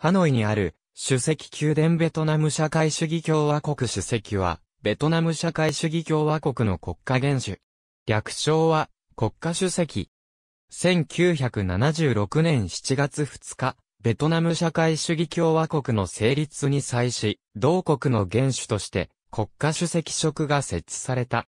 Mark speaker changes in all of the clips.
Speaker 1: ハノイにある主席宮殿ベトナム社会主義共和国主席は、ベトナム社会主義共和国の国家元首。略称は、国家主席。1976年7月2日、ベトナム社会主義共和国の成立に際し、同国の元首として国家主席職が設置された。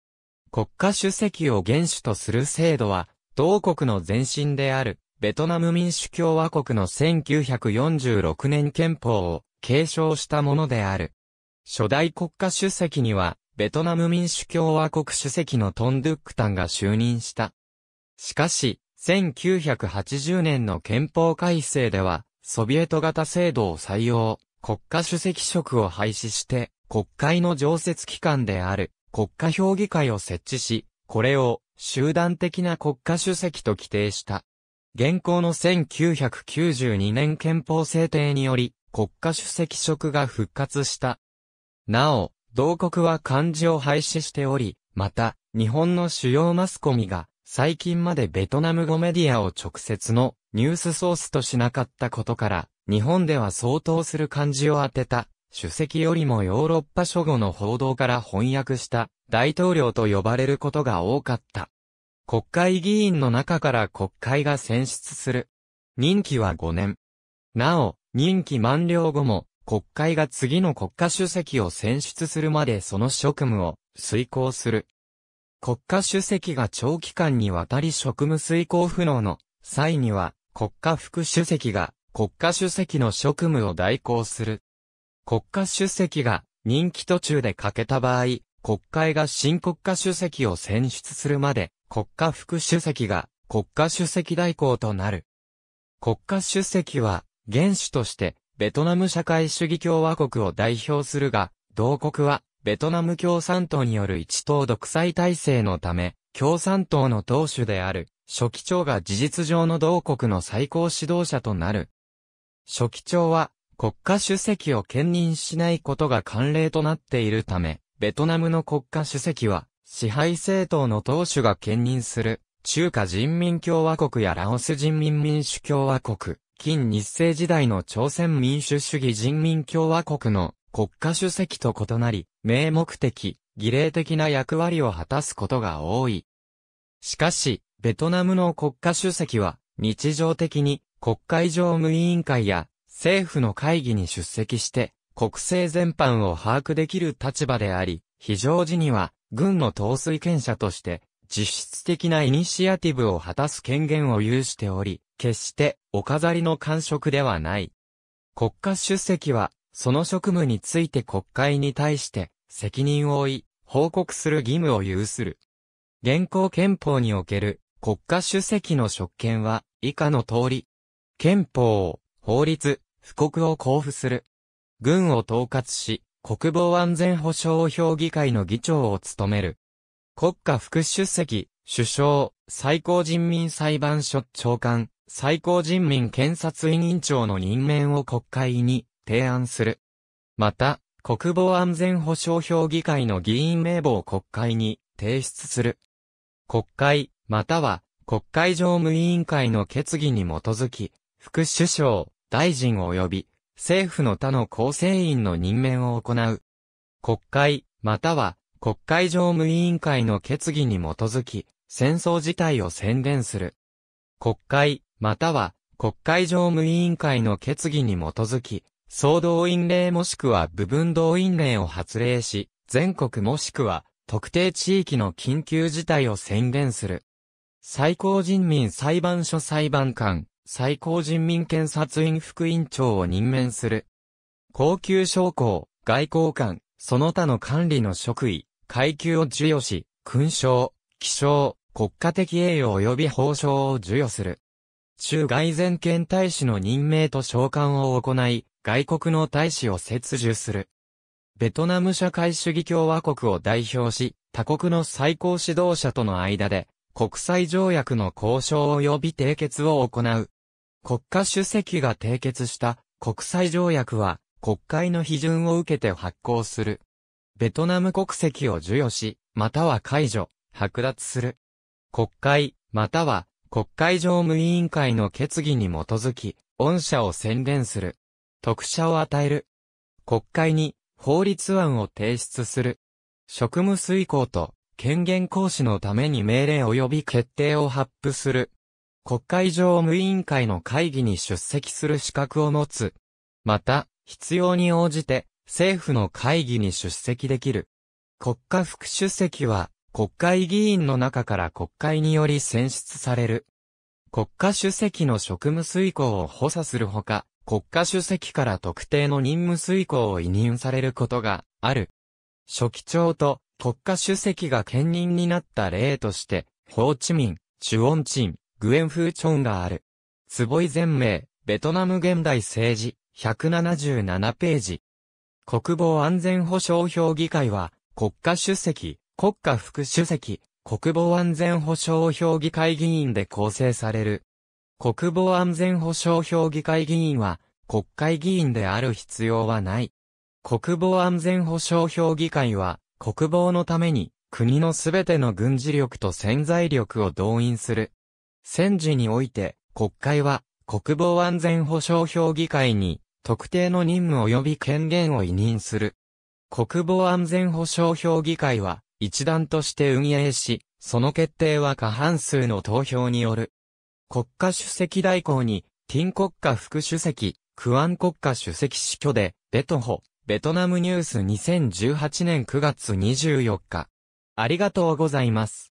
Speaker 1: 国家主席を元首とする制度は、同国の前身である、ベトナム民主共和国の1946年憲法を継承したものである。初代国家主席には、ベトナム民主共和国主席のトンドゥックタンが就任した。しかし、1980年の憲法改正では、ソビエト型制度を採用、国家主席職を廃止して、国会の常設機関である国家評議会を設置し、これを集団的な国家主席と規定した。現行の1992年憲法制定により、国家主席職が復活した。なお、同国は漢字を廃止しており、また、日本の主要マスコミが、最近までベトナム語メディアを直接のニュースソースとしなかったことから、日本では相当する漢字を当てた、主席よりもヨーロッパ諸語の報道から翻訳した大統領と呼ばれることが多かった。国会議員の中から国会が選出する。任期は5年。なお、任期満了後も国会が次の国家主席を選出するまでその職務を遂行する。国家主席が長期間にわたり職務遂行不能の際には国家副主席が国家主席の職務を代行する。国家主席が任期途中で欠けた場合、国会が新国家主席を選出するまで、国家副主席が国家主席代行となる。国家主席は、元首として、ベトナム社会主義共和国を代表するが、同国は、ベトナム共産党による一党独裁体制のため、共産党の党首である、書記長が事実上の同国の最高指導者となる。書記長は、国家主席を兼任しないことが慣例となっているため、ベトナムの国家主席は、支配政党の党首が兼任する、中華人民共和国やラオス人民民主共和国、近日清時代の朝鮮民主主義人民共和国の国家主席と異なり、名目的、儀礼的な役割を果たすことが多い。しかし、ベトナムの国家主席は、日常的に国会常務委員会や政府の会議に出席して、国政全般を把握できる立場であり、非常時には、軍の統帥権者として、実質的なイニシアティブを果たす権限を有しており、決してお飾りの官職ではない。国家主席は、その職務について国会に対して責任を負い、報告する義務を有する。現行憲法における国家主席の職権は以下の通り。憲法、法律、布告を交付する。軍を統括し、国防安全保障評議会の議長を務める。国家副主席、首相、最高人民裁判所長官、最高人民検察委員長の任命を国会に提案する。また、国防安全保障評議会の議員名簿を国会に提出する。国会、または国会常務委員会の決議に基づき、副首相、大臣及び政府の他の構成員の任命を行う。国会、または国会常務委員会の決議に基づき、戦争事態を宣言する。国会、または国会常務委員会の決議に基づき、総動員令もしくは部分動員令を発令し、全国もしくは特定地域の緊急事態を宣言する。最高人民裁判所裁判官、最高人民検察院副院長を任命する。高級将校、外交官、その他の管理の職位、階級を授与し、勲章、気象、国家的栄誉及び報奨を授与する。中外全権大使の任命と召喚を行い、外国の大使を切除する。ベトナム社会主義共和国を代表し、他国の最高指導者との間で、国際条約の交渉及び締結を行う。国家主席が締結した国際条約は国会の批准を受けて発行する。ベトナム国籍を授与し、または解除、剥奪する。国会、または国会常務委員会の決議に基づき、恩赦を宣言する。特赦を与える。国会に法律案を提出する。職務遂行と権限行使のために命令及び決定を発布する。国会常務委員会の会議に出席する資格を持つ。また、必要に応じて政府の会議に出席できる。国家副主席は国会議員の中から国会により選出される。国家主席の職務遂行を補佐するほか、国家主席から特定の任務遂行を委任されることがある。書記長と国家主席が兼任になった例として、ホーチミン、チュオンチン、グエンフーチョンがある。坪井前名、ベトナム現代政治、177ページ。国防安全保障評議会は、国家主席、国家副主席、国防安全保障評議会議員で構成される。国防安全保障評議会議員は、国会議員である必要はない。国防安全保障評議会は、国防のために、国のすべての軍事力と潜在力を動員する。戦時において、国会は、国防安全保障評議会に、特定の任務及び権限を委任する。国防安全保障評議会は一団として運営し、その決定は過半数の投票による。国家主席代行に、ティン国家副主席、クアン国家主席死去で、ベトホ、ベトナムニュース2018年9月24日。ありがとうございます。